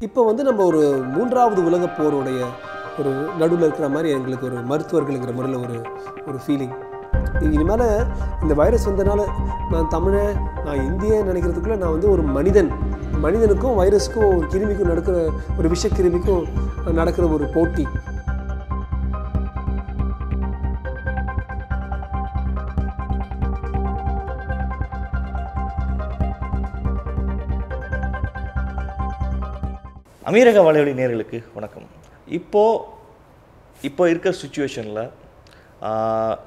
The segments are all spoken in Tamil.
இப்போ வந்து நம்ம ஒரு மூன்றாவது உலகப் போருடைய ஒரு நடுவில் இருக்கிற மாதிரி எங்களுக்கு ஒரு மருத்துவர்களுங்கிற முறையில் ஒரு ஒரு ஃபீலிங் இனிமேல் இந்த வைரஸ் வந்ததுனால நான் தமிழை நான் இந்தியன் நினைக்கிறதுக்குள்ளே நான் வந்து ஒரு மனிதன். மனிதனுக்கும் வைரஸுக்கும் ஒரு கிருமிக்கும் நடக்கிற ஒரு விஷ கிருமிக்கும் நடக்கிற ஒரு போட்டி. அமீரக வலைவழி நேர்களுக்கு வணக்கம். இப்போது இப்போ இருக்கிற சுச்சுவேஷனில்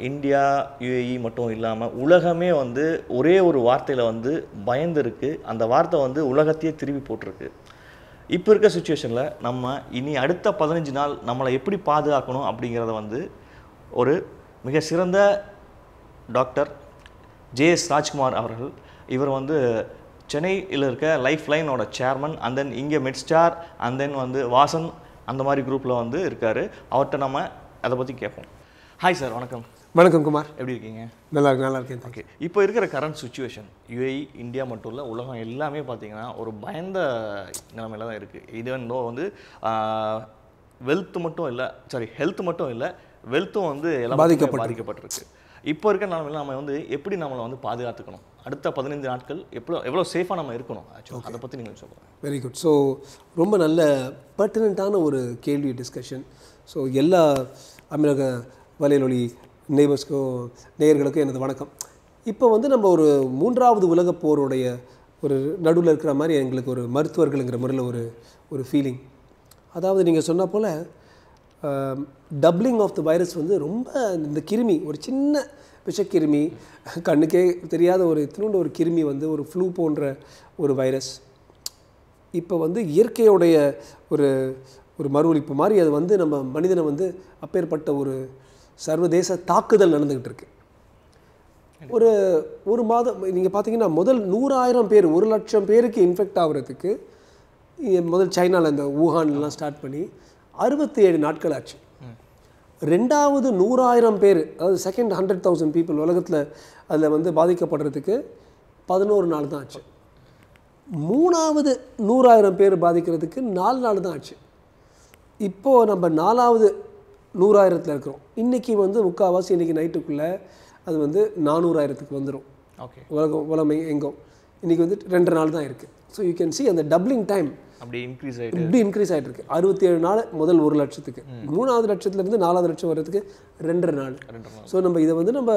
இந்தியா யுஏஇ மட்டும் இல்லாமல் உலகமே வந்து ஒரே ஒரு வார்த்தையில் வந்து பயந்துருக்கு. அந்த வார்த்தை வந்து உலகத்தையே திரும்பி போட்டிருக்கு. இப்போ இருக்க சுச்சுவேஷனில் நம்ம இனி அடுத்த பதினஞ்சு நாள் நம்மளை எப்படி பாதுகாக்கணும் அப்படிங்கிறத வந்து ஒரு மிக சிறந்த டாக்டர் ஜேஎஸ் ராஜ்குமார் அவர்கள் இவர் வந்து சென்னையில் இருக்க லைஃப் லைனோட சேர்மன் அண்ட் தென் இங்கே மெட்ஸ்டார் அண்ட் தென் வந்து வாசன் அந்த மாதிரி குரூப்பில் வந்து இருக்கார். அவர்கிட்ட நம்ம அதை பற்றி கேட்போம். ஹாய் சார் வணக்கம். வணக்கம் குமார். எப்படி இருக்கீங்க? நல்லா இருக்கு நல்லா இருக்கேன் ஓகே இப்போ இருக்கிற கரண்ட் சுச்சுவேஷன் யுஏஇ இந்தியா மட்டும் இல்லை உலகம் எல்லாமே பார்த்தீங்கன்னா ஒரு பயந்த நிலைமையில தான் இருக்குது இது நோ வந்து வெல்த் மட்டும் இல்லை சாரி ஹெல்த் மட்டும் இல்லை வெல்த்தும் வந்து எல்லாம். பாதிக்கப்பட்டிருக்கு. இப்போ இருக்க நிலைமையில நம்ம வந்து எப்படி நம்மளை வந்து பாதுகாத்துக்கணும்? அடுத்த பதினைந்து நாட்கள் எவ்வளோ எவ்வளோ சேஃபாக நம்ம இருக்கணும் ஆக்சுவலாக அதை பற்றி நீங்கள் சொல்லுங்கள் வெரி குட் ஸோ ரொம்ப நல்ல பர்டினண்ட்டான ஒரு கேள்வி டிஸ்கஷன் ஸோ எல்லா அமீரக வலையொலி நெய்பர்ஸ்க்கும் நேயர்களுக்கும் எனது வணக்கம். இப்போ வந்து நம்ம ஒரு மூன்றாவது உலகப் போருடைய ஒரு நடுவில் இருக்கிற மாதிரி எங்களுக்கு ஒரு மருத்துவர்களுங்கிற முறையில் ஒரு ஒரு ஃபீலிங் அதாவது நீங்கள் சொன்ன போல் டப்ளிங் ஆஃப் த வைரஸ் வந்து ரொம்ப இந்த கிருமி ஒரு சின்ன விஷக்கிருமி கண்ணுக்கே தெரியாத ஒரு இத்தினோண்டு ஒரு கிருமி வந்து ஒரு ஃப்ளூ போன்ற ஒரு வைரஸ் இப்போ வந்து இயற்கையுடைய ஒரு ஒரு மறுவொலிப்பு மாதிரி அது வந்து நம்ம மனிதனை வந்து அப்பேற்பட்ட ஒரு சர்வதேச தாக்குதல் நடந்துக்கிட்டு இருக்கு. ஒரு ஒரு மாதம் நீங்கள் பார்த்தீங்கன்னா முதல் நூறாயிரம் பேர் ஒரு லட்சம் பேருக்கு இன்ஃபெக்ட் ஆகுறதுக்கு முதல் சைனாவில் இந்த ஊஹான்லாம் ஸ்டார்ட் பண்ணி அறுபத்தி ஏழு நாட்கள் ஆச்சு. ரெண்டாவது நூறாயிரம் பேர் அதாவது செகண்ட் ஹண்ட்ரட் தௌசண்ட் பீப்புள் உலகத்தில் அதில் வந்து பாதிக்கப்படுறதுக்கு பதினோரு நாள் தான் ஆச்சு. மூணாவது நூறாயிரம் பேர் பாதிக்கிறதுக்கு நாலு நாள் தான் ஆச்சு. இப்போது நம்ம நாலாவது நூறாயிரத்தில் இருக்கிறோம். இன்றைக்கி வந்து முக்கால்வாசி இன்றைக்கி நைட்டுக்குள்ளே அது வந்து நானூறாயிரத்துக்கு வந்துடும் ஓகே உலகம் உலகம் எங்கும். இன்றைக்கி வந்து ரெண்டு நாள் தான் இருக்குது ஸோ யூ கேன் see அந்த டப்ளிங் டைம் அப்படி இன்க்ரீஸ் ஆகிட்டு இப்படி இன்க்ரீஸ் ஆகிட்டு இருக்கு. அறுபத்தி ஏழு நாள் முதல் ஒரு லட்சத்துக்கு. மூணாவது லட்சத்துலேருந்து நாலாவது லட்சம் வர்றதுக்கு ரெண்டரை நாள். ஸோ நம்ம இதை வந்து நம்ம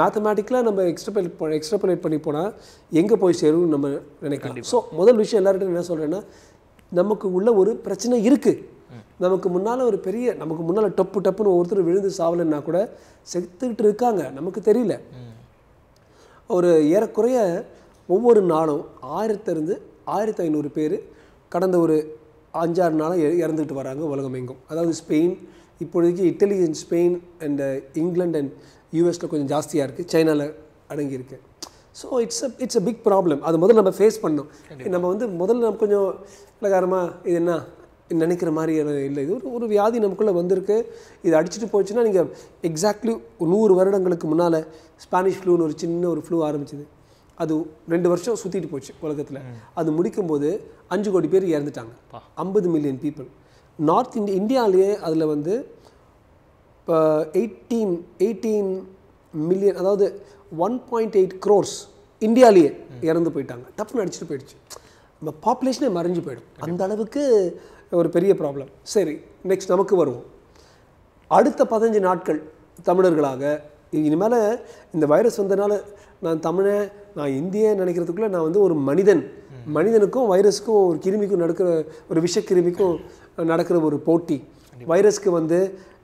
மேத்தமேட்டிக்கலாக நம்ம எக்ஸ்ட்ரபலேட் எக்ஸ்ட்ரபலேட் பண்ணி போனால் எங்கே போய் சேரும்னு நம்ம நினைக்கலாம். ஸோ முதல் விஷயம் எல்லார்ட்டும் என்ன சொல்கிறேன்னா நமக்கு உள்ள ஒரு பிரச்சனை இருக்குது நமக்கு முன்னால் ஒரு பெரிய நமக்கு முன்னால் டப்பு டப்புன்னு ஒருத்தர் விழுந்து சாவலைன்னா கூட செத்துக்கிட்டு இருக்காங்க. நமக்கு தெரியல. ஒரு ஏறக்குறைய ஒவ்வொரு நாளும் ஆயிரத்திலிருந்து ஆயிரத்தி ஐநூறு பேர் கடந்த ஒரு அஞ்சாறு நாளாக இறந்துட்டு வராங்க உலகம் எங்கும் அதாவது Spain இப்பொழுதைக்கு Italy and Spain and England and யூஎஸில் கொஞ்சம் ஜாஸ்தியாக இருக்குது சைனாவில் அடங்கியிருக்கு so it's uh it's a big problem அது முதல்ல நம்ம ஃபேஸ் பண்ணோம் நம்ம வந்து முதல்ல நம்ம கொஞ்சம் இலகாரமாக இது என்ன நினைக்கிற மாதிரி இல்லை. இது ஒரு ஒரு வியாதி நமக்குள்ளே வந்திருக்கு. இது அடிச்சுட்டு போச்சுன்னா நீங்கள் எக்ஸாக்ட்லி நூறு வருடங்களுக்கு முன்னால் ஸ்பானிஷ் ஃப்ளூன்னு ஒரு சின்ன ஒரு ஃப்ளூ ஆரம்பிச்சது. அது ரெண்டு வருஷம் சுற்றிட்டு போச்சு உலகத்தில். அது முடிக்கும்போது அஞ்சு கோடி பேர் இறந்துட்டாங்க. ஐம்பது மில்லியன் பீப்புள் நார்த் இந்தியா இந்தியாவிலேயே அதில் வந்து இப்போ எயிட்டீன் எயிட்டீன் மில்லியன் அதாவது ஒன் பாயிண்ட் எயிட் க்ரோர்ஸ் இந்தியாலேயே இறந்து போயிட்டாங்க. டப்புன்னு அடிச்சுட்டு போயிடுச்சு. நம்ம பாப்புலேஷனே மறைஞ்சு போயிடும். அந்த அளவுக்கு ஒரு பெரிய ப்ராப்ளம் சரி நெக்ஸ்ட் நமக்கு வருவோம். அடுத்த பதினஞ்சு நாட்கள் தமிழர்களாக இனிமேல் இந்த வைரஸ் வந்தனால நான் தமிழன் நான் இந்தியன் நினைக்கிறதுக்குள்ளே நான் வந்து ஒரு மனிதன். மனிதனுக்கும் வைரஸுக்கும் ஒரு கிருமிக்கும் நடக்கிற ஒரு விஷக்கிருமிக்கும் நடக்கிற ஒரு போட்டி. வைரஸ்க்கு வந்து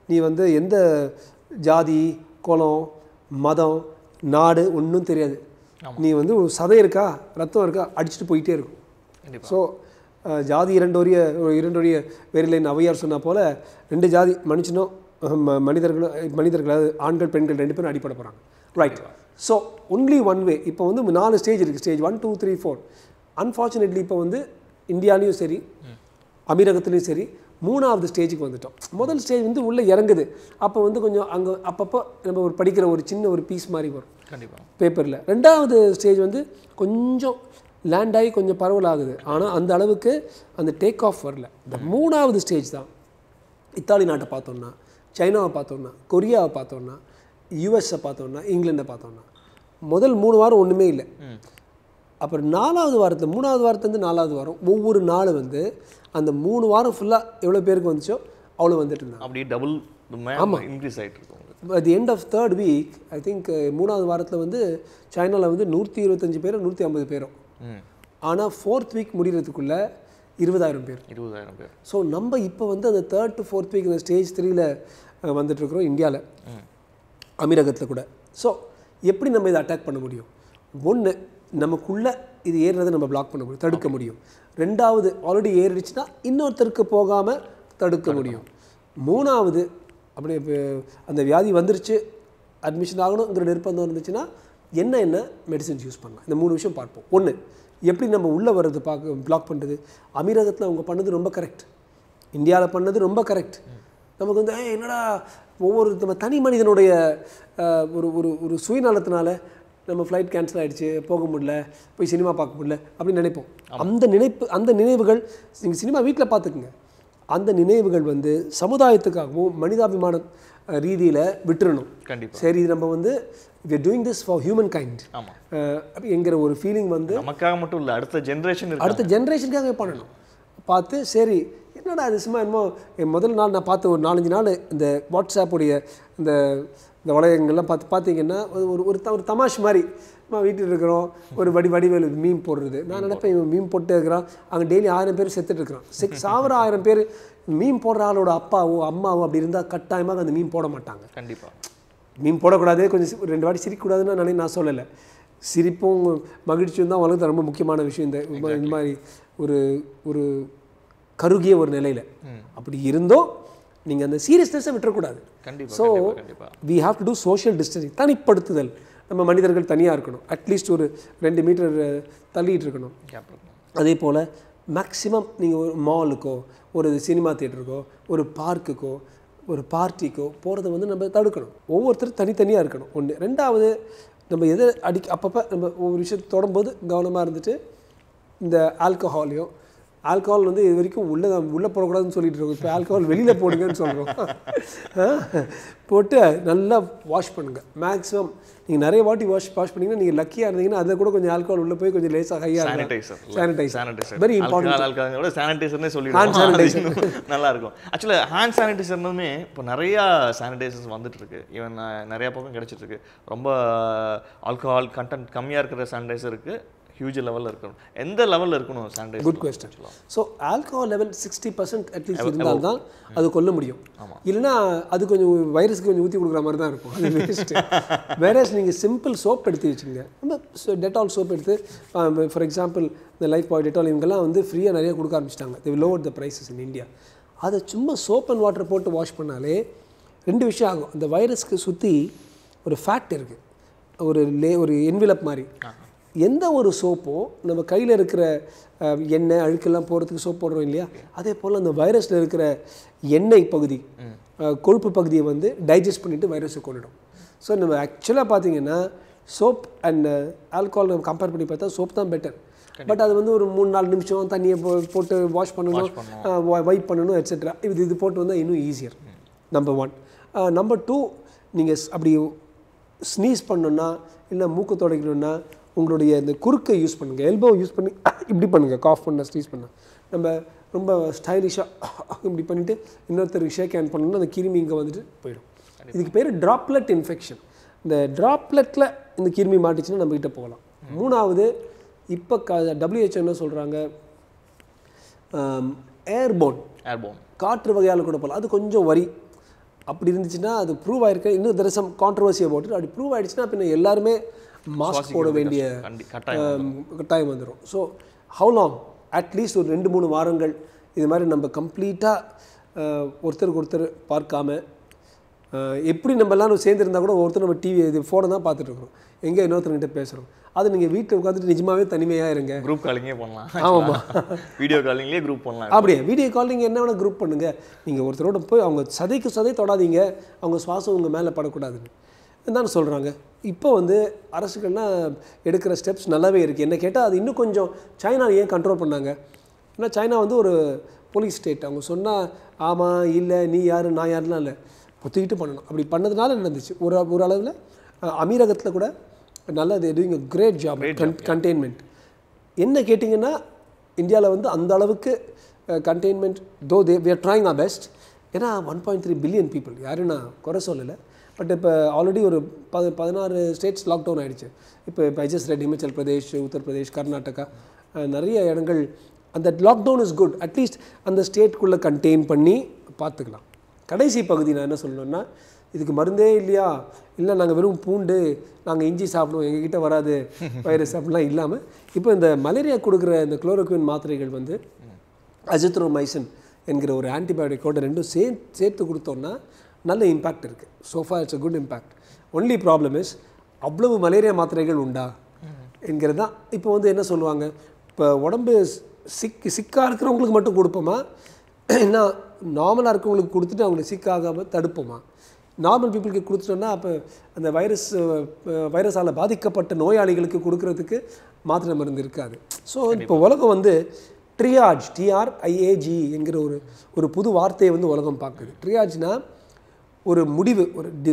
நீ வந்து எந்த ஜாதி குலம் மதம் நாடு ஒன்றும் தெரியாது. நீ வந்து ஒரு சதை இருக்கா ரத்தம் இருக்கா அடிச்சுட்டு போயிட்டே இருக்கும். ஸோ ஜாதி இரண்டொரிய இரண்டொரிய வேறில்லைன்னு ஔவையார் சொன்ன போல ரெண்டு ஜாதி மனுஷனும் ம- மனிதர்களும் மனிதர்கள் அதாவது ஆண்கள் பெண்கள் ரெண்டு பேரும் அடிப்பட போகிறாங்க right so only one way இப்போ வந்து நாலு ஸ்டேஜ் இருக்குது stage one two three four unfortunately இப்போ வந்து இந்தியாலையும் சரி அமீரகத்துலேயும் சரி மூணாவது ஸ்டேஜுக்கு வந்துட்டோம். முதல் ஸ்டேஜ் வந்து உள்ளே இறங்குது. அப்போ வந்து கொஞ்சம் அங்கே அப்பப்போ நம்ம ஒரு படிக்கிற ஒரு சின்ன ஒரு பீஸ் மாதிரி வரும். கண்டிப்பாக பேப்பரில் ரெண்டாவது ஸ்டேஜ் வந்து கொஞ்சம் லேண்ட் ஆகி கொஞ்சம் பரவல் ஆகுது ஆனால் அந்த அளவுக்கு அந்த டேக் ஆஃப் வரல இந்த மூணாவது ஸ்டேஜ் தான் இத்தாலி நாட்டை பார்த்தோம்னா சைனாவை பார்த்தோம்னா கொரியாவை பார்த்தோம்னா யூஎஸ்ஸை பார்த்தோம்னா இங்கிலாண்டை பார்த்தோம்னா முதல் மூணு வாரம் ஒன்றுமே இல்லை. அப்புறம் நாலாவது வாரத்தில் மூணாவது வாரத்துலேருந்து நாலாவது வாரம் ஒவ்வொரு நாள் வந்து அந்த மூணு வாரம் ஃபுல்லாக எவ்வளோ பேருக்கு வந்துச்சோ அவ்வளோ வந்துட்டு இருந்தாங்க. அப்படி டபுள் இன்க்ரீஸ் ஆயிட்டு இருக்கு உங்களுக்கு. At the end of third week I think மூணாவது வாரத்தில் வந்து சைனாவில் வந்து நூற்றி இருபத்தஞ்சு பேரும் நூற்றி ஐம்பது பேரும் ஆனால் ஃபோர்த் வீக் முடிகிறதுக்குள்ள இருபதாயிரம் பேர். இருபதாயிரம் பேர். ஸோ நம்ம இப்போ வந்து அந்த தேர்ட் டு ஃபோர்த் வீக் இந்த ஸ்டேஜ் த்ரீல வந்துட்டுருக்குறோம் இந்தியாவில் அமீரகத்தில் கூட. ஸோ எப்படி நம்ம இதை அட்டாக் பண்ண முடியும்? ஒன்று நமக்குள்ளே இது ஏறுறதை நம்ம பிளாக் பண்ண முடியும் தடுக்க முடியும். ரெண்டாவது ஆல்ரெடி ஏறிடுச்சுன்னா இன்னொருத்தருக்கு போகாமல் தடுக்க முடியும். மூணாவது அப்படி இப்போ அந்த வியாதி வந்துருச்சு அட்மிஷன் ஆகணுங்கிற நிர்பந்தம் இருந்துச்சுன்னா என்ன என்ன மெடிசின்ஸ் யூஸ் பண்ணலாம்? இந்த மூணு விஷயம் பார்ப்போம். ஒன்று எப்படி நம்ம உள்ளே வர்றது பார்க்க பிளாக் பண்ணுறது அமீரகத்தில் அவங்க பண்ணது ரொம்ப கரெக்ட் இந்தியாவில் பண்ணது ரொம்ப கரெக்ட் நமக்கு வந்து "ஏய், என்னடா ஒவ்வொரு நம்ம தனி மனிதனுடைய ஒரு ஒரு ஒரு சுயநலத்தினால நம்ம ஃப்ளைட் கேன்சல் ஆயிடுச்சு போக முடியல போய் சினிமா பார்க்க முடியல அப்படின்னு நினைப்போம். அந்த நினைப்பு அந்த நினைவுகள் நீங்கள் சினிமா வீட்டில் பார்த்துக்குங்க. அந்த நினைவுகள் வந்து சமுதாயத்துக்காகவும் மனிதாபிமான ரீதியில் விட்டுறணும். கண்டிப்பா. சரி இது நம்ம வந்து we are doing this for human kind ஆமா. அஹ் என்கிற ஒரு ஃபீலிங் வந்து நமக்காக மட்டும் இல்ல அடுத்த ஜெனரேஷன் அடுத்த ஜென்ரேஷனுக்காக பண்ணணும். பார்த்து சரி என்னடா அது சும்மா என்னமோ என் முதல் நாள் நான் பார்த்த ஒரு நாலஞ்சு நாள் இந்த வாட்ஸ்அப்புடைய இந்த இந்த வளையங்கள்லாம் பார்த்து பார்த்தீங்கன்னா ஒரு ஒரு ஒரு த- ஒரு தமாஷ் மாதிரி நம்ம வீட்டில் இருக்கிறோம். ஒரு வடி வடிவேலு மீன் போடுறது. நான் நினைப்பேன் இவன் மீன் போட்டு இருக்கிறான். அங்கே டெய்லி ஆயிரம் பேர் செத்துட்டு இருக்கிறான். சிக்ஸ் ஆயிரம் ஆயிரம் பேர் மீன் போடுற ஆளோட அப்பாவோ அம்மாவோ அப்படி இருந்தால் கட்டாயமாக அந்த மீன் போட மாட்டாங்க. கண்டிப்பா. மீன் போடக்கூடாது. கொஞ்சம் ரெண்டு வாட்டி சிரிக்கக்கூடாதுன்னு நினை நான் சொல்லலை. சிரிப்பும் மகிழ்ச்சியும் தான் உலகத்தில் ரொம்ப முக்கியமான விஷயம் இந்த மாதிரி ஒரு ஒரு கருகிய ஒரு நிலையில். அப்படி இருந்தோம் நீங்கள் அந்த சீரியஸ்னஸை விட்டுறக்கூடாது. So we have to do social distancing தனிப்படுத்துதல். நம்ம மனிதர்கள் தனியாக இருக்கணும். அட்லீஸ்ட் ஒரு ரெண்டு மீட்டர் தள்ளிட்டு இருக்கணும். அதே போல் மேக்ஸிமம் நீங்கள் ஒரு மாலுக்கோ ஒரு சினிமா தியேட்டருக்கோ ஒரு பார்க்குக்கோ ஒரு பார்ட்டிக்கோ போகிறத வந்து நம்ம தடுக்கணும். ஒவ்வொருத்தரும் தனித்தனியாக இருக்கணும். ஒன்று ரெண்டாவது நம்ம எதை அடி அப்பப்போ நம்ம ஒவ்வொரு விஷயத்தை தொடும்போது கவனமாக இருந்துட்டு இந்த ஆல்கஹாலையும் ஆல்கஹால் வந்து இது வரைக்கும் உள்ளே உள்ளே போடக்கூடாதுன்னு சொல்லிட்டு இருக்கோம். இப்போ ஆல்கஹால் வெளியில் போடுங்கன்னு சொல்கிறோம் போட்டு நல்லா வாஷ் பண்ணுங்கள் மேக்ஸிமம் நீங்கள் நிறைய வாட்டி வாஷ் வாஷ் பண்ணீங்கன்னா நீங்கள் லக்கியாக இருந்தீங்கன்னா அதில் கூட கொஞ்சம் ஆல்கஹால் உள்ளே போய் கொஞ்சம் லேசாக ஹையாக sanitizer sanitizer sanitizer very important alcohol சானிடைசர்னே sanitizer. அது இன்னும் நல்லா இருக்கும் ஆக்சுவலாக ஹேண்ட் சானிடைசர்னுமே இப்போ நிறையா சானிடைசர்ஸ் வந்துட்டு இருக்கு ஈவன் நிறைய பக்கம் கிடைச்சிட்டு இருக்கு ரொம்ப ஆல்கஹால் கண்டென்ட் கம்மியாக இருக்கிற சானிடைசர் இருக்கு ஹியூஜ் லெவலில் இருக்கணும். எந்த லெவலில் இருக்கணும் sanitizer good question so alcohol level sixty percent at least இருந்தால் தான் அது கொல்ல முடியும். இல்லைன்னா அது கொஞ்சம் வைரஸ்க்கு கொஞ்சம் ஊற்றி கொடுக்குற மாதிரி தான் இருக்கும். அது வேஸ்ட்டு வேறஸ் நீங்கள் சிம்பிள் சோப் எடுத்து வச்சுங்க நம்ம டெட்டால் சோப் எடுத்து ஃபார் எக்ஸாம்பிள் இந்த லைஃப் பாய் டெட்டால் இவங்கெல்லாம் வந்து ஃப்ரீயாக நிறைய கொடுக்க ஆரம்பிச்சிட்டாங்க. The lower the prices in India அதை சும்மா சோப் அண்ட் வாட்டர் போட்டு வாஷ் பண்ணாலே ரெண்டு விஷயம் ஆகும். அந்த வைரஸ்க்கு சுற்றி ஒரு ஃபேட் இருக்குது ஒரு லே ஒரு என்விலப் மாதிரி. எந்த ஒரு சோப்போ நம்ம கையில் இருக்கிற எண்ணெய் அழுக்கெல்லாம் போகிறதுக்கு சோப் போடுறோம் இல்லையா? அதே போல் அந்த வைரஸில் இருக்கிற எண்ணெய் பகுதி கொழுப்பு பகுதியை வந்து டைஜஸ்ட் பண்ணிவிட்டு வைரஸை கொண்டுடும். ஸோ நம்ம ஆக்சுவலாக பார்த்தீங்கன்னா சோப் அண்ட் ஆல்கஹால் நம்ம கம்பேர் பண்ணி பார்த்தா சோப் தான் பெட்டர் பட் அது வந்து ஒரு மூணு நாலு நிமிஷம் தண்ணியை போ போட்டு வாஷ் பண்ணணும் வைப் பண்ணணும். எட்ஸெட்ரா இது இது போட்டு வந்தால் இன்னும் easier number one number two நீங்கள் அப்படி ஸ்னீஸ் பண்ணணுன்னா இல்லை மூக்கு துடைக்கணும்னா உங்களுடைய இந்த குறுக்கை யூஸ் பண்ணுங்கள் எல்போ யூஸ் பண்ணி இப்படி பண்ணுங்கள் காஃப் பண்ண ஸ்னீஸ் பண்ண. நம்ம ரொம்ப ஸ்டைலிஷாக இப்படி பண்ணிவிட்டு இன்னொருத்தருக்கு ஷேக் ஹேண்ட் பண்ணணும்னா அந்த கிருமி இங்கே வந்துட்டு போயிடும். இதுக்கு பேர் ட்ராப்லெட் இன்ஃபெக்ஷன் இந்த ட்ராப்லெட்டில் இந்த கிருமி மாட்டிச்சுன்னா நம்மக்கிட்ட போகலாம். மூணாவது இப்போ க WHO என்ன சொல்கிறாங்க ஏர்போன் ஏர்போன் காற்று வகையால் கூட போகலாம். அது கொஞ்சம் வரி. அப்படி இருந்துச்சுன்னா அது ப்ரூவ் ஆயிருக்கு. இன்னும் தெர் சம் கான்ட்ரவர்சி அபவுட் அப்படி ப்ரூவ் ஆயிடுச்சுன்னா பின்ன எல்லாருமே மாஸ்க் போட வேண்டிய கட்டாயம் வந்துடும் ஸோ ஹவு லாங் அட்லீஸ்ட் ஒரு ரெண்டு மூணு வாரங்கள். இது மாதிரி நம்ம கம்ப்ளீட்டாக ஒருத்தருக்கு ஒருத்தர் பார்க்காம எப்படி நம்ம எல்லாரும் சேர்ந்துருந்தா கூட ஒருத்தர் நம்ம டிவி இது ஃபோனை தான் பார்த்துட்டு இருக்கிறோம். எங்கே இன்னொருத்தர்கிட்ட பேசுகிறோம் அது நீங்கள் வீட்டில் உட்காந்துட்டு நிஜமாவே தனிமையாக இருங்க. குரூப் காலிங்கே பண்ணலாம். ஆமாம்மா. வீடியோ காலிங்லேயே குரூப் பண்ணலாம். அப்படியே? வீடியோ கால் நீங்கள் என்ன வேணால் குரூப் பண்ணுங்கள் நீங்கள் ஒருத்தரோட போய் அவங்க சதைக்கு சதை தொடாதீங்க. அவங்க சுவாசம் உங்கள் மேலே படக்கூடாதுன்னு. தான் சொல்கிறாங்க இப்போ வந்து அரசுகள்லாம் எடுக்கிற ஸ்டெப்ஸ் நல்லாவே இருக்குது என்ன கேட்டால் அது இன்னும் கொஞ்சம் சைனா ஏன் கண்ட்ரோல் பண்ணாங்க? ஏன்னா சைனா வந்து ஒரு போலீஸ் ஸ்டேட் அவங்க சொன்னால் ஆமாம் இல்லை நீ யார் நான் யாருலாம் இல்லை. ஒத்துக்கிட்டு பண்ணணும். அப்படி பண்ணதுனால நடந்துச்சு. ஒரு ஒரு அளவில் அமீரகத்தில் கூட நல்லா இது டூயிங் கிரேட் ஜாப் கண்டெய்ன்மெண்ட் என்ன கேட்டிங்கன்னா இந்தியாவில் வந்து அந்த அளவுக்கு containment though they we are trying our best ஏன்னா one point three billion people யாரும் நான் குறை சொல்லலை. பட் இப்போ ஆல்ரெடி ஒரு பத பதினாறு ஸ்டேட்ஸ் லாக்டவுன் ஆயிடுச்சு. இப்போ இப்போ I just read Himachal Pradesh Uttar Pradesh Karnataka நிறைய இடங்கள் அந்த லாக்டவுன் இஸ் குட் அட்லீஸ்ட் அந்த ஸ்டேட்குள்ளே கண்டெயின் பண்ணி பார்த்துக்கலாம் கடைசி பகுதி நான் என்ன சொல்லணும்னா இதுக்கு மருந்தே இல்லையா? இல்லை நாங்கள் வெறும் பூண்டு நாங்கள் இஞ்சி சாப்பிடுவோம் எங்ககிட்ட வராது வைரஸ் அப்படிலாம் இல்லாமல் இப்போ இந்த மலேரியா கொடுக்குற இந்த குளோரோக்வின் மாத்திரைகள் வந்து அஜித்ரோமைசின் என்கிற ஒரு ஆன்டிபயோட்டிக்கோட ரெண்டும் சே சேர்த்து கொடுத்தோன்னா நல்ல இம்பேக்ட் இருக்குது so far it's a good impact only problem is அவ்வளவு மலேரியா மாத்திரைகள் உண்டா? என்கிறது தான் இப்போ வந்து என்ன சொல்லுவாங்க? இப்போ உடம்பு சிக் சிக்காக இருக்கிறவங்களுக்கு மட்டும் கொடுப்போமா? என்ன நார்மலாக இருக்கவங்களுக்கு கொடுத்துட்டு அவங்களுக்கு சிக்காகாமல் தடுப்போமா? நார்மல் பீப்புளுக்கு கொடுத்துட்டோம்னா அப்போ அந்த வைரஸ் வைரஸால் பாதிக்கப்பட்ட நோயாளிகளுக்கு கொடுக்கறதுக்கு மாத்திரை மருந்து இருக்காது. ஸோ இப்போ உலகம் வந்து ட்ரியாஜ் டிஆர்ஐஏஜி என்கிற ஒரு ஒரு புது வார்த்தையை வந்து உலகம் பார்க்குது. ட்ரியாஜ்னா ஒரு முடிவு ஒரு டி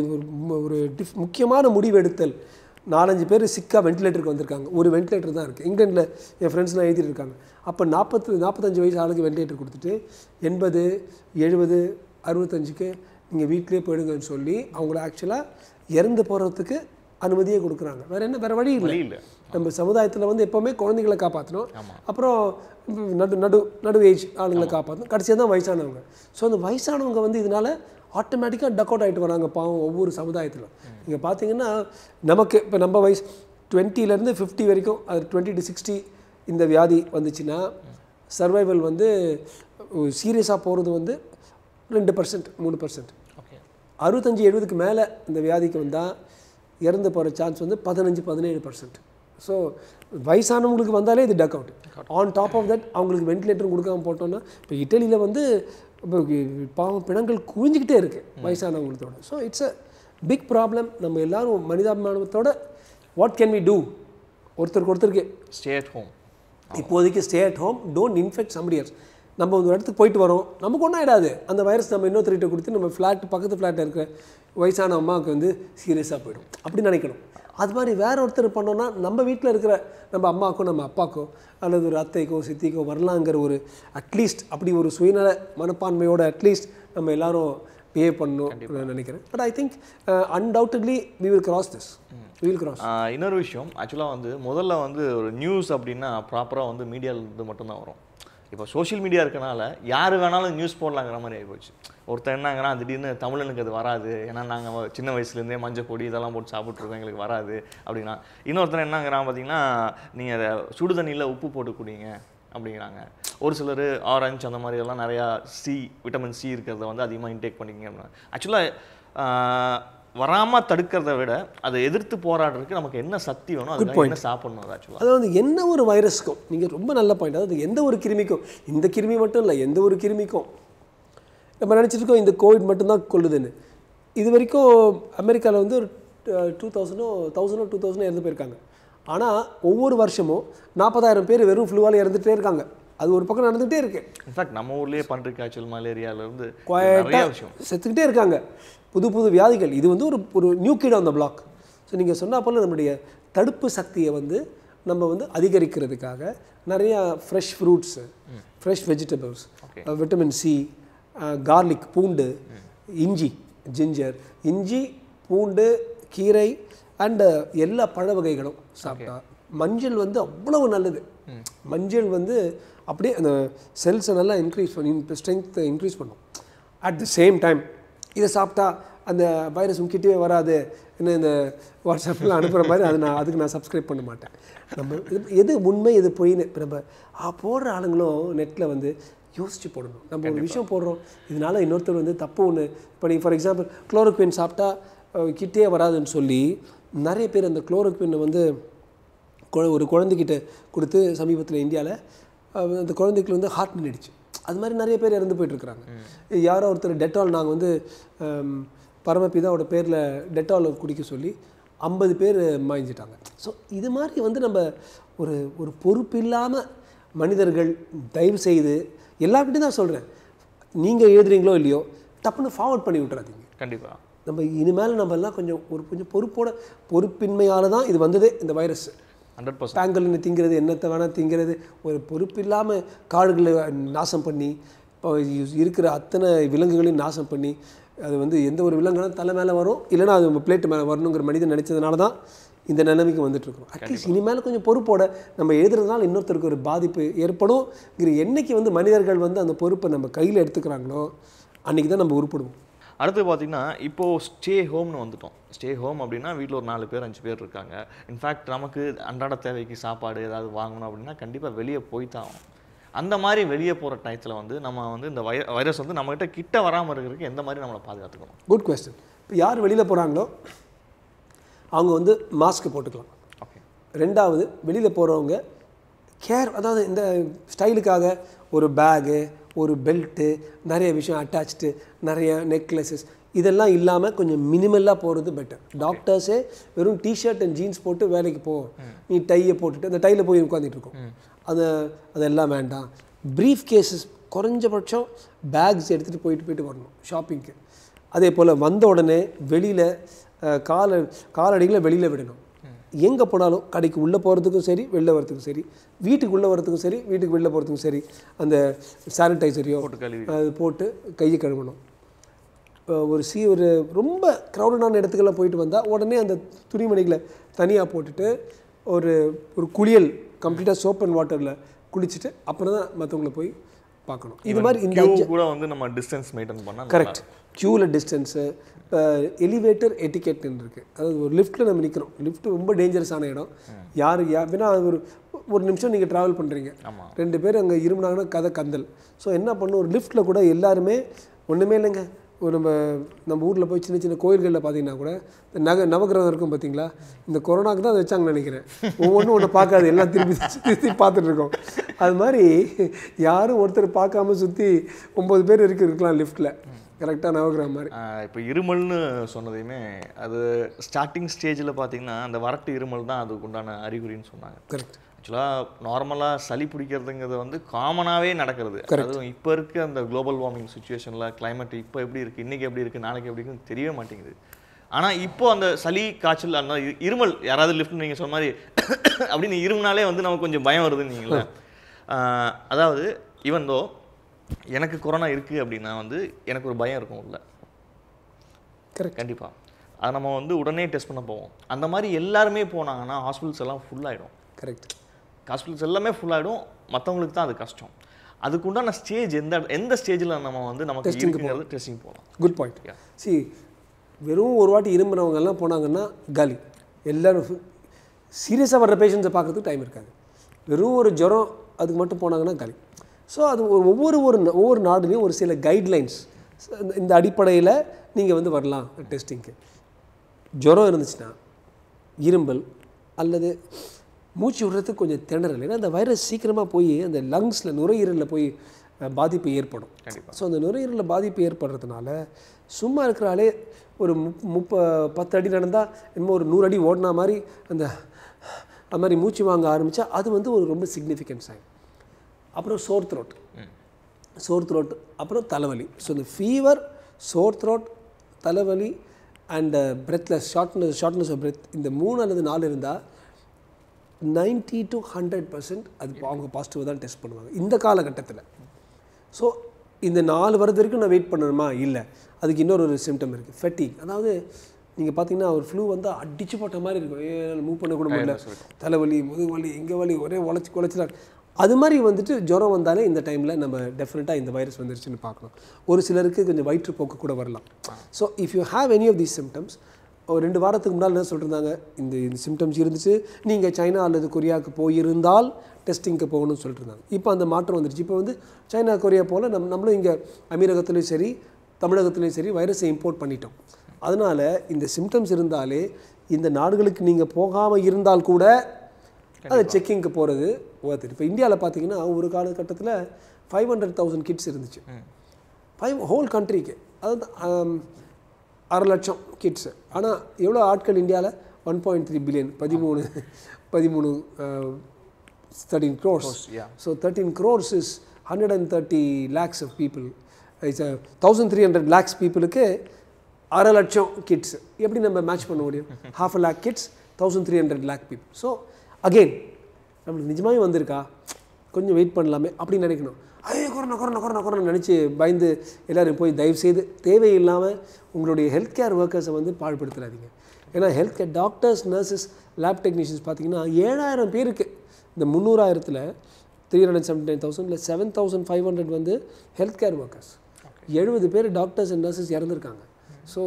ஒரு டிஃப் முக்கியமான முடிவு எடுத்தல் நாலஞ்சு பேர் சிக்கா வென்டிலேட்டருக்கு வந்திருக்காங்க. ஒரு வென்டிலேட்டர் தான் இருக்குது இங்கிலாண்டில் என் ஃப்ரெண்ட்ஸ்லாம் எழுதிட்டு இருக்காங்க. அப்போ நாற்பத்து நாற்பத்தஞ்சு வயசு ஆளுக்கு வென்டிலேட்டர் கொடுத்துட்டு எண்பது எழுபது அறுபத்தஞ்சுக்கு நீங்கள் வீட்டிலே போயிடுங்கன்னு சொல்லி அவங்கள ஆக்சுவலாக இறந்து போகிறதுக்கு அனுமதியே கொடுக்குறாங்க. வேறு என்ன வேறு வழி இல்லை. நம்ம சமுதாயத்தில் வந்து எப்போவுமே குழந்தைகளை காப்பாற்றணும் அப்புறம் நடு நடு நடு ஏஜ் ஆளுங்களை காப்பாற்றணும் கடைசியாக தான் வயசானவங்க. ஸோ அந்த வயசானவங்க வந்து இதனால ஆட்டோமேட்டிக்காக டக் அவுட் ஆகிட்டு வராங்க பாவம் ஒவ்வொரு சமுதாயத்திலும். நீங்கள் பார்த்தீங்கன்னா நமக்கு இப்போ நம்ம வயசு டுவெண்ட்டிலேருந்து ஃபிஃப்டி வரைக்கும் அது டுவெண்ட்டி டு சிக்ஸ்டி இந்த வியாதி வந்துச்சுன்னா சர்வைவல் வந்து சீரியஸாக போகிறது வந்து ரெண்டு பர்சன்ட் மூணு பர்சன்ட் ஓகே அறுபத்தஞ்சு எழுபதுக்கு மேலே இந்த வியாதிக்கு வந்தால் இறந்து போகிற சான்ஸ் வந்து பதினஞ்சு பதினேழு பர்சன்ட் ஸோ வயசானவங்களுக்கு வந்தாலே இது duck out on top of that அவங்களுக்கு வென்டிலேட்டரும் கொடுக்காம போட்டோம்னா இப்போ இட்டலியில் வந்து இப்போ பாவம் பிணங்கள் குவிஞ்சிக்கிட்டே இருக்குது வயசானவங்களத்தோட so it's a big problem நம்ம எல்லாரும் மனிதாபிமானத்தோட வாட் கேன் வி டூ ஒருத்தருக்கு ஒருத்தருக்கு. ஸ்டே அட் ஹோம் இப்போதைக்கு stay at home don't infect somebodies நம்ம ஒரு இடத்துக்கு போயிட்டு வரோம். நமக்கு ஒன்றும் ஆயிடாது. அந்த வைரஸ் நம்ம இன்னொருத்தர்கிட்ட கொடுத்து நம்ம ஃப்ளாட் பக்கத்து ஃப்ளாட்டில் இருக்கிற வயசான அம்மாவுக்கு வந்து சீரியஸாக போயிடும். அப்படி நினைக்கணும். அது மாதிரி வேற ஒருத்தர் பண்ணோம்னா நம்ம வீட்டில் இருக்கிற நம்ம அம்மாக்கோ நம்ம அப்பாக்கோ அல்லது ஒரு அத்தைக்கோ சித்திக்கோ வரலாங்கிற ஒரு அட்லீஸ்ட் அப்படி ஒரு சுயநல மனப்பான்மையோட அட்லீஸ்ட் நம்ம எல்லாரும் பிஹேவ் பண்ணணும் நான் நினைக்கிறேன். But I think undoubtedly we will cross this will cross இன்னொரு விஷயம் ஆக்சுவலாக வந்து முதல்ல வந்து ஒரு நியூஸ் அப்படின்னா ப்ராப்பராக வந்து மீடியாவிலேருந்து மட்டும்தான் வரும். இப்போ சோஷியல் மீடியா இருக்கனால யார் வேணாலும் நியூஸ் போடலாங்கிற மாதிரி ஆகிப்போச்சு ஒருத்தர் என்னங்கன்னா திடீர்னு தமிழனுக்கு அது வராது. ஏன்னா நாங்கள் சின்ன வயசுலேருந்தே மஞ்சள் பொடி இதெல்லாம் போட்டு சாப்பிட்ருக்கோம் எங்களுக்கு வராது அப்படின்னா. இன்னொருத்தர் என்னங்கிறான் பார்த்தீங்கன்னா நீங்கள் அதை சுடு தண்ணியில் உப்பு போட்டு குடிங்க அப்படிங்கிறாங்க. ஒரு சிலர் ஆரஞ்சு அந்த மாதிரி எல்லாம் நிறையா சி விட்டமின் சி இருக்கிறத வந்து அதிகமாக இன்டேக் பண்ணிக்கிங்க அப்படின்னா. ஆக்சுவலாக வராமல் தடுக்கிறத விட அதை எதிர்த்து போராடுறதுக்கு நமக்கு என்ன சக்தி வேணும் அதுக்கு என்ன சாப்பிடணும் ஆக்சுவலாக அது வந்து என்ன ஒரு வைரஸ்க்கும் நீங்கள் ரொம்ப நல்ல பாயிண்ட் அதாவது எந்த ஒரு கிருமிக்கும் இந்த கிருமி மட்டும் இல்லை எந்த ஒரு கிருமிக்கும் நம்ம நினச்சிட்டு இருக்கோம் இந்த கோவிட் மட்டும்தான் கொள்ளுதுன்னு இது வரைக்கும் அமெரிக்காவில் வந்து ஒரு டூ தௌசண்டோ தௌசண்டோ டூ தௌசண்டோ இறந்து போயிருக்காங்க. ஆனால் ஒவ்வொரு வருஷமும் நாற்பதாயிரம் பேர் வெறும் ஃப்ளூவால் இறந்துட்டே இருக்காங்க. அது ஒரு பக்கம் நடந்துகிட்டே இருக்கு. இன்ஃபேக்ட் நம்ம ஊர்லயே பன்றி காய்ச்சல் குவாய்ட்டாக விஷயம். செத்துக்கிட்டே இருக்காங்க. புது புது வியாதிகள். இது வந்து ஒரு ஒரு new kid on the block so நீங்கள் சொன்னா போல நம்முடைய தடுப்பு சக்தியை வந்து நம்ம வந்து அதிகரிக்கிறதுக்காக நிறையா fresh fruits fresh vegetables vitamin C garlic பூண்டு இஞ்சி ஜிஞ்சர் இஞ்சி பூண்டு கீரை அண்டு எல்லா பழ வகைகளும் சாப்பிட்டா மஞ்சள் வந்து அவ்வளவு நல்லது. மஞ்சள் வந்து அப்படியே அந்த செல்ஸை நல்லா இன்க்ரீஸ் பண்ணி ஸ்ட்ரென்த்தை இன்க்ரீஸ் பண்ணும். அட் த சேம் டைம் இதை சாப்பிட்டா அந்த வைரஸ் உங்ககிட்டவே வராது. என்ன இந்த வாட்ஸ்அப்பில் அனுப்புகிற மாதிரி அது நான் அதுக்கு நான் சப்ஸ்கிரைப் பண்ண மாட்டேன். நம்ம எது உண்மை எது பொய்ன்னு இப்போ நம்ம ஆ, போடுற ஆளுங்களும் நெட்டில் வந்து யோசிச்சு போடணும். நம்ம ஒரு விஷயம் போடுறோம். இதனால இன்னொருத்தர் வந்து தப்பு ஒன்று இப்போ நீ ஃபார் எக்ஸாம்பிள் குளோரோக்வின் சாப்பிட்டா கிட்டே வராதுன்னு சொல்லி நிறைய பேர் அந்த குளோரோக்வினை வந்து ஒரு குழந்தைகிட்ட கொடுத்து சமீபத்தில் இந்தியாவில் அந்த குழந்தைக்கு வந்து ஹார்ட் நின்றுடுச்சு அது மாதிரி நிறைய பேர் இறந்து போயிட்டுருக்குறாங்க. யாரோ ஒருத்தர் டெட்டால் நாங்கள் வந்து பரமபிதாவோட பேரில் டெட்டால் குடிக்க சொல்லி ஐம்பது பேர் மாய்ஞ்சிட்டாங்க. ஸோ இது மாதிரி வந்து நம்ம ஒரு ஒரு பொறுப்பு இல்லாமல் மனிதர்கள் தயவு செய்து எல்லார்கிட்டையும் தான் சொல்கிறேன் நீங்கள் எழுதுறீங்களோ இல்லையோ டப்புன்னு ஃபார்வர்ட் பண்ணி விட்றாதீங்க கண்டிப்பா. நம்ம இனிமேல் நம்ம எல்லாம் கொஞ்சம் ஒரு கொஞ்சம் பொறுப்போட பொறுப்பின்மையால தான் இது வந்ததே இந்த வைரஸ் ஹண்ட்ரட் பர்சன்ட் பேங்கல் திங்கிறது என்னத்தை வேணால் திங்கிறது ஒரு பொறுப்பு இல்லாமல் காடுகளை நாசம் பண்ணி இப்போ இருக்கிற அத்தனை விலங்குகளையும் நாசம் பண்ணி அது வந்து எந்த ஒரு விலங்குனா தலை மேலே வரும் இல்லைன்னா அது பிளேட்டு மேலே வரணுங்கிற மனிதன் நினச்சதுனால தான் இந்த நிலைமைக்கு வந்துட்டு இருக்கோம் அட்லீஸ்ட் இனிமேல் கொஞ்சம் பொறுப்போட நம்ம எழுதுறதுனால இன்னொருத்தருக்கு ஒரு பாதிப்பு ஏற்படும்ங்கிற என்னைக்கு வந்து மனிதர்கள் வந்து அந்த பொறுப்பை நம்ம கையில் எடுத்துக்கிறாங்களோ அன்றைக்கி தான் நம்ம உருப்படுவோம். அடுத்து பார்த்தீங்கன்னா இப்போது ஸ்டே ஹோம்னு வந்துட்டோம். ஸ்டே ஹோம் அப்படின்னா வீட்டில் ஒரு நாலு பேர் அஞ்சு பேர் இருக்காங்க. இன்ஃபேக்ட் நமக்கு அன்றாட தேவைக்கு சாப்பாடு ஏதாவது வாங்கணும் அப்படின்னா கண்டிப்பாக வெளியே போய் தான் ஆகணும். அந்த மாதிரி வெளியே போகிற டயத்தில் வந்து நம்ம வந்து இந்த வை வைரஸ் வந்து நம்மகிட்ட கிட்ட வராமல் இருக்கிறதுக்கு எந்த மாதிரி நம்மளை பாதுகாத்துக்கணும்? குட் கொஸ்டின் இப்போ யார் வெளியில் போகிறாங்களோ அவங்க வந்து மாஸ்க் போட்டுக்கலாம். ரெண்டாவது வெளியில் போகிறவங்க கேர் அதாவது இந்த ஸ்டைலுக்காக ஒரு பேகு ஒரு பெல்ட்டு நிறைய விஷயம் அட்டாச்டு நிறைய நெக்லஸஸ் இதெல்லாம் இல்லாமல் கொஞ்சம் மினிமலாக போகிறது பெட்டர் டாக்டர்ஸே வெறும் டிஷர்ட் அண்ட் ஜீன்ஸ் போட்டு வேலைக்கு போ. நீ டையை போட்டுட்டு அந்த டையில் போய் உட்காந்துட்டு இருக்கோம். அது அதெல்லாம் வேண்டாம். ப்ரீஃப் கேசஸ் குறைஞ்சபட்சம் பேக்ஸ் எடுத்துகிட்டு போயிட்டு போயிட்டு வரணும் ஷாப்பிங்க்கு அதே போல் வந்த உடனே வெளியில் கால காலடிகளை வெளியில் விடணும். எங்கே போனாலும் கடைக்கு உள்ளே போகிறதுக்கும் சரி வெளில வரதுக்கும் சரி வீட்டுக்கு உள்ளே வரதுக்கும் சரி வீட்டுக்கு வெளில போகிறதுக்கும் சரி அந்த சானிடைசரையோ அது போட்டு கையை கழுவணும். இப்போ ஒரு சி ஒரு ரொம்ப க்ரௌடடான இடத்துக்கெல்லாம் போயிட்டு வந்தால் உடனே அந்த துணிமணிகளை தனியாக போட்டுட்டு ஒரு ஒரு குளியல் கம்ப்ளீட்டாக சோப் அண்ட் வாட்டரில் குளிச்சுட்டு அப்புறம் தான் மற்றவங்கள போய் பார்க்கணும். இது மாதிரி இந்த கூட வந்து நம்ம டிஸ்டன்ஸ் மெயின்டைன் பண்ணால் கரெக்ட் க்யூவில் டிஸ்டன்ஸு இப்போ எலிவேட்டர் எட்டிகெட்னு இருக்குது அதாவது ஒரு லிஃப்ட்டில் நம்ம நிற்கிறோம் லிஃப்ட் ரொம்ப டேஞ்சரஸான இடம். யார் யா ஏன்னா அது ஒரு ஒரு நிமிஷம் நீங்கள் ட்ராவல் பண்ணுறீங்க ரெண்டு பேர் அங்கே இருமுனாங்கன்னா கதை கந்தல். ஸோ என்ன பண்ணும்? ஒரு லிஃப்ட்டில் கூட எல்லாருமே ஒன்றுமே இல்லைங்க. நம்ம நம்ம ஊரில் போய் சின்ன சின்ன கோயில்களில் பார்த்தீங்கன்னா கூட இந்த நக நவகிரகம் இருக்கும் பார்த்தீங்களா இந்த கொரோனாக்கு தான் அதை வச்சாங்கன்னு நினைக்கிறேன். ஒவ்வொன்றும் ஒன்று பார்க்காது எல்லாம் திருப்பி திருப்பி பார்த்துட்டு இருக்கோம். அது மாதிரி யாரும் ஒருத்தர் பார்க்காம சுற்றி ஒம்பது பேர் இருக்கு இருக்கலாம் லிஃப்ட்டில் கரெக்டாக நவகிரகம் மாதிரி. இப்போ இருமல்னு சொன்னதையுமே அது ஸ்டார்டிங் ஸ்டேஜில் பார்த்தீங்கன்னா அந்த வறட்டு இருமல் தான் அதுக்கு உண்டான அறிகுறின்னு சொன்னாங்க. கரெக்ட் ஆக்சுவலாக நார்மலாக சளி பிடிக்கிறதுங்கிறது வந்து காமனாகவே நடக்கிறது. அதுவும் இப்போ இருக்க அந்த குளோபல் வார்மிங் சுச்சுவேஷனில் climate இப்போ எப்படி இருக்குது இன்றைக்கி எப்படி இருக்குது நாளைக்கு எப்படி இருக்குன்னு தெரியவே மாட்டேங்குது. ஆனால் இப்போ அந்த சளி காய்ச்சல் அந்த இருமல் யாராவது லிஃப்ட் நீங்கள் சொன்ன மாதிரி அப்படின்னு இருமுனாலே வந்து நமக்கு கொஞ்சம் பயம் வருதுன்னு நீங்களே அதாவது ஈவன் தோ எனக்கு கொரோனா இருக்குது அப்படின்னா வந்து எனக்கு ஒரு பயம் இருக்கும் உள்ள. கரெக்ட் கண்டிப்பாக அதை நம்ம வந்து உடனே டெஸ்ட் பண்ண போவோம். அந்த மாதிரி எல்லாருமே போனாங்கன்னா ஹாஸ்பிட்டல்ஸ் எல்லாம் ஃபுல்லாகிடும் கரெக்ட் ஹாஸ்பிட்டல்ஸ் எல்லாமே ஃபுல்லாகிடும் மற்றவங்களுக்கு தான் அது கஷ்டம். அதுக்கு உண்டான ஸ்டேஜ் எந்த எந்த ஸ்டேஜில் நம்ம வந்து நமக்கு இருக்குங்கிறது டெஸ்டிங் போகலாம். குட் பாயிண்ட் சி வெறும் ஒரு வாட்டி இரும்புறவங்க எல்லாம் போனாங்கன்னா காலி. எல்லாரும் சீரியஸாக வர்ற பேஷண்ட்ஸை பார்க்கறதுக்கு டைம் இருக்காது. வெறும் ஒரு ஜுரம் அதுக்கு மட்டும் போனாங்கன்னா காலி. ஸோ அது ஒவ்வொரு ஒரு ஒவ்வொரு நாடுலேயும் ஒரு சில கைட்லைன்ஸ் இந்த அடிப்படையில் நீங்கள் வந்து வரலாம் டெஸ்டிங்க்கு ஜுரம் இருந்துச்சுன்னா இரும்பல் அல்லது மூச்சு விடுறதுக்கு கொஞ்சம் திணறல். ஏன்னா அந்த வைரஸ் சீக்கிரமாக போய் அந்த லங்ஸில் நுரையீரலில் போய் பாதிப்பு ஏற்படும். ஸோ அந்த நுரையீரலில் பாதிப்பு ஏற்படுறதுனால சும்மா இருக்கிறாலே ஒரு முப் முப்ப பத்து அடி நடந்தால் என்னமோ ஒரு நூறு அடி ஓடினா மாதிரி அந்த அது மாதிரி மூச்சு வாங்க ஆரம்பித்தா அது வந்து ஒரு ரொம்ப சிக்னிஃபிகன்ட் சைன் அப்புறம் சோர் த்ரோட் சோர் த்ரோட் அப்புறம் தலைவலி. ஸோ இந்த ஃபீவர் சோர் த்ரோட் தலைவலி and breathless shortness shortness of breath இந்த மூணு அல்லது நாலு இருந்தால் நைன்ட்டி டு ஹண்ட்ரட் பர்சன்ட் அது அவங்க பாசிட்டிவ் தான் டெஸ்ட் பண்ணுவாங்க. இந்த காலகட்டத்தில். ஸோ இந்த நாலு வரது வரைக்கும் நான் வெயிட் பண்ணணுமா? இல்லை. அதுக்கு இன்னொரு ஒரு சிம்டம் இருக்குது ஃபெட்டிக் அதாவது நீங்கள் பார்த்தீங்கன்னா ஒரு ஃப்ளூ வந்து அடிச்சு போட்ட மாதிரி இருக்கும். ஏ மூவ் பண்ண கூட முடியல. தலைவலி முதுகு வலி இங்கே வலி ஒரே உழைச்சி குலைச்சலாம் அது மாதிரி வந்துட்டு ஜுரம் வந்தாலே இந்த டைமில் நம்ம டெஃபினட்டாக இந்த வைரஸ் வந்துருச்சுன்னு பார்க்கணும். ஒரு சிலருக்கு கொஞ்சம் வயிற்றுப்போக்கு கூட வரலாம். So if you have any of these symptoms ஒரு ரெண்டு வாரத்துக்கு முன்னால் என்ன சொல்லியிருந்தாங்க இந்த இந்த சிம்டம்ஸ் இருந்துச்சு. நீங்கள் சைனா அல்லது கொரியாவுக்கு போயிருந்தால் டெஸ்டிங்க்கு போகணும்னு சொல்லிட்டு இருந்தாங்க இப்போ அந்த மாற்றம் வந்துருச்சு. இப்போ வந்து சைனா கொரியா போல் நம் நம்மளும் இங்கே அமீரகத்துலேயும் சரி தமிழகத்துலேயும் சரி வைரஸை இம்போர்ட் பண்ணிட்டோம். அதனால் இந்த சிம்டம்ஸ் இருந்தாலே இந்த நாடுகளுக்கு நீங்கள் போகாமல் இருந்தால் கூட அது செக்கிங்க்கு போகிறது ஒருத்தர் இப்போ இந்தியாவில் பார்த்தீங்கன்னா ஒரு காலகட்டத்தில் ஃபைவ் ஹண்ட்ரட் தௌசண்ட் கிட்ஸ் இருந்துச்சு. ஃபைவ் ஹோல் கண்ட்ரிக்கு அதாவது அரை லட்சம் கிட்ஸு ஆனால் எவ்வளோ ஆட்கள் இந்தியாவில் ஒன் பாயிண்ட் த்ரீ பில்லியன் பதிமூணு பதிமூணு thirteen crores. So thirteen crores is hundred and thirty lakhs of people it's thousand three hundred lakhs பீப்புளுக்கு அரை லட்சம் கிட்ஸ் எப்படி நம்ம மேட்ச் பண்ண முடியும்? Half a lakh kits thousand three hundred lakh people so again நம்மளுக்கு நிஜமாவே வந்திருக்கா? கொஞ்சம் வெயிட் பண்ணலாமே அப்படின்னு நினைக்கணும். ஐயோ கொரோனா கொரோனா கொரோனா கொரோனா நினச்சி பயந்து எல்லோரும் போய் தயவு செய்து தேவையில்லாமல் உங்களுடைய ஹெல்த் கேர் ஒர்க்கர்ஸை வந்து பாழ்படுத்துறாதீங்க. ஏன்னா health care doctors nurses lab technicians பார்த்தீங்கன்னா ஏழாயிரம் பேருக்கு இந்த முந்நூறாயிரத்தில் three hundred seventy nine thousand இல்லை செவன் தௌசண்ட் ஃபைவ் ஹண்ட்ரட் வந்து ஹெல்த் கேர் ஒர்க்கர்ஸ் எழுபது பேர் டாக்டர்ஸ் அண்ட் நர்சஸ் இறந்துருக்காங்க. So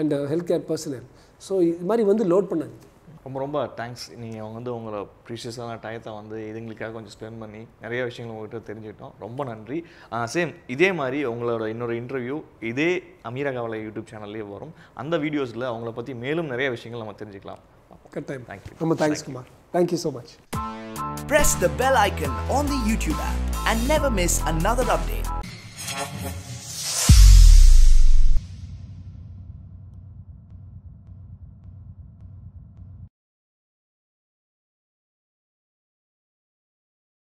and health care personnel so இது மாதிரி வந்து லோட் பண்ணாங்க ரொம்ப ரொம்ப தேங்க்ஸ் நீங்கள் வந்து உங்களோட ப்ரீஷியஸான டயத்தை வந்து இதுங்களுக்காக கொஞ்சம் ஸ்பெண்ட் பண்ணி நிறைய விஷயங்கள் உங்கள்கிட்ட தெரிஞ்சுக்கிட்டோம். ரொம்ப நன்றி. சேம் இதே மாதிரி உங்களோட இன்னொரு இன்டர்வியூ இதே அமீரா கவலை யூடியூப் சேனல்லே வரும். அந்த வீடியோஸில் அவங்கள பற்றி மேலும் நிறைய விஷயங்கள் நம்ம தெரிஞ்சுக்கலாம். கட்டாயம். You. ரொம்ப thanks Kumar. Thank you so much Press the bell icon on the YouTube app and never miss another update.